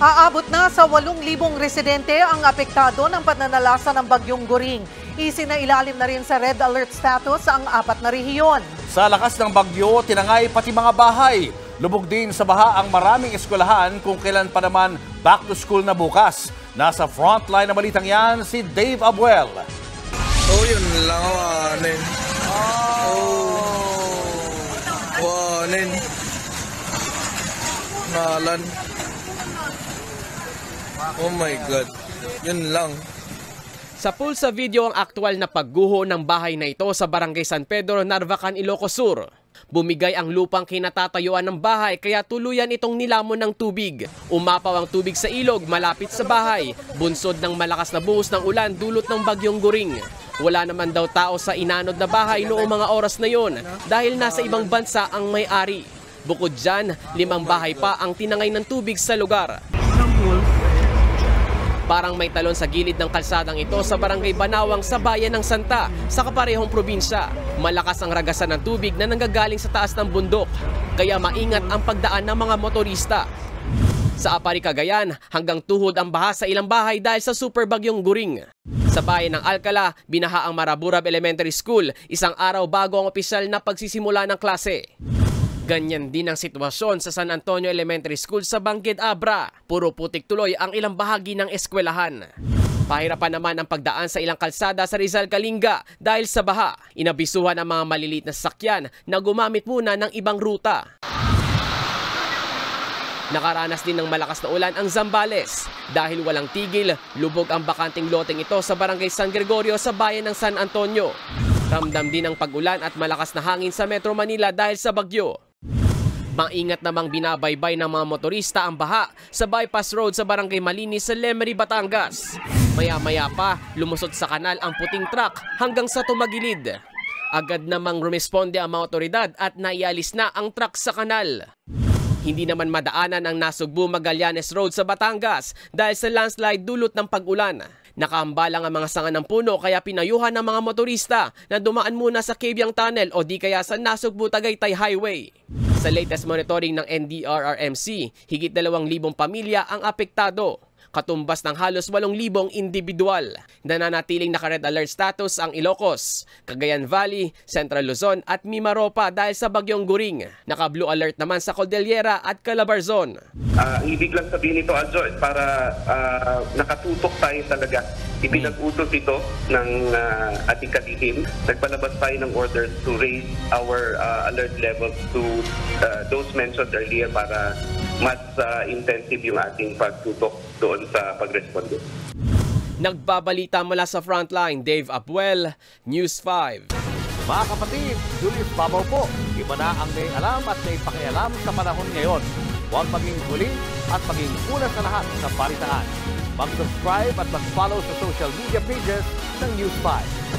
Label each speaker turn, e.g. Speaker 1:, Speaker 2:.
Speaker 1: Aabot na sa 8,000 residente ang apektado ng pananalasa ng bagyong Goring. Isinailalim na rin sa red alert status ang apat na rehiyon.
Speaker 2: Sa lakas ng bagyo, tinangay pati mga bahay. Lubog din sa baha ang maraming eskwelahan kung kailan pa naman back to school na bukas. Nasa frontline na balitang yan si Dave Abuel.
Speaker 3: Oh, yun lang ako, anin. Oh. Wanin. Nalan. Oh my God. Yun lang.
Speaker 4: Sa pulsa video ang aktwal na pagguho ng bahay na ito sa Barangay San Pedro, Narvacan, Ilocos Sur. Bumigay ang lupang kinatatayuan ng bahay kaya tuluyan itong nilamon ng tubig. Umapaw ang tubig sa ilog malapit sa bahay. Bunsod ng malakas na buhos ng ulan dulot ng bagyong guring. Wala naman daw tao sa inanod na bahay noong mga oras na yon dahil nasa ibang bansa ang may-ari. Bukod dyan, limang bahay pa ang tinangay ng tubig sa lugar. Parang may talon sa gilid ng kalsadang ito sa barangay Banawang sa bayan ng Santa sa kaparehong probinsya. Malakas ang ragasan ng tubig na nanggagaling sa taas ng bundok. Kaya maingat ang pagdaan ng mga motorista. Sa Apari, Cagayan, hanggang tuhod ang baha sa ilang bahay dahil sa super bagyong guring. Sa bayan ng Alcala, binaha ang Maraburab Elementary School isang araw bago ang opisyal na pagsisimula ng klase. Ganyan din ang sitwasyon sa San Antonio Elementary School sa Bangkid Abra. Puro putik tuloy ang ilang bahagi ng eskwelahan. Pahirapan naman ang pagdaan sa ilang kalsada sa Rizal Kalinga dahil sa baha. Inabisuhan ang mga maliliit na sasakyan na gumamit muna ng ibang ruta. Nakaranas din ng malakas na ulan ang Zambales. Dahil walang tigil, lubog ang bakanting loteng ito sa barangay San Gregorio sa bayan ng San Antonio. Ramdam din ang pag-ulan at malakas na hangin sa Metro Manila dahil sa bagyo. Maingat namang binabaybay ng mga motorista ang baha sa bypass road sa barangay Malinis sa Lemery, Batangas. Maya-maya pa, lumusot sa kanal ang puting truck hanggang sa tumagilid. Agad namang rumesponde ang mga otoridad at naialis na ang truck sa kanal. Hindi naman madaanan ang Nasugbu Magallanes Road sa Batangas dahil sa landslide dulot ng pag-ulan. Nakaambalang ang mga sanga ng puno kaya pinayuhan ng mga motorista na dumaan muna sa Cavyang Tunnel o di kaya sa Nasugbu Tagaytay Highway. Sa latest monitoring ng NDRRMC, higit 2,000 pamilya ang apektado katumbas ng halos 8,000 individual. Nananatiling naka-red alert status ang Ilocos, Cagayan Valley, Central Luzon at Mimaropa dahil sa bagyong Guring. Naka-blue alert naman sa Cordillera at Calabarzon.
Speaker 5: Ah, ang ibig lang sabihin nito, Aljo, para ah, nakatutok tayo talaga. Ipinag-utos ito ng ah, ating kalihim. Nagpalabas tayo ng orders to raise our ah, alert levels to ah, those mentioned earlier para mas ah, intensive yung ating pagtutok doon sa pagresponde.
Speaker 4: Nagbabalita mula sa frontline, Dave Apuel, News 5.
Speaker 2: Mga kapatid, Julius Babaw po. Iba na ang may alam at may pakialam sa panahon ngayon. Huwag maging huli at maging una sa lahat sa balitaan. Mag-subscribe at mag-follow sa social media pages ng News 5.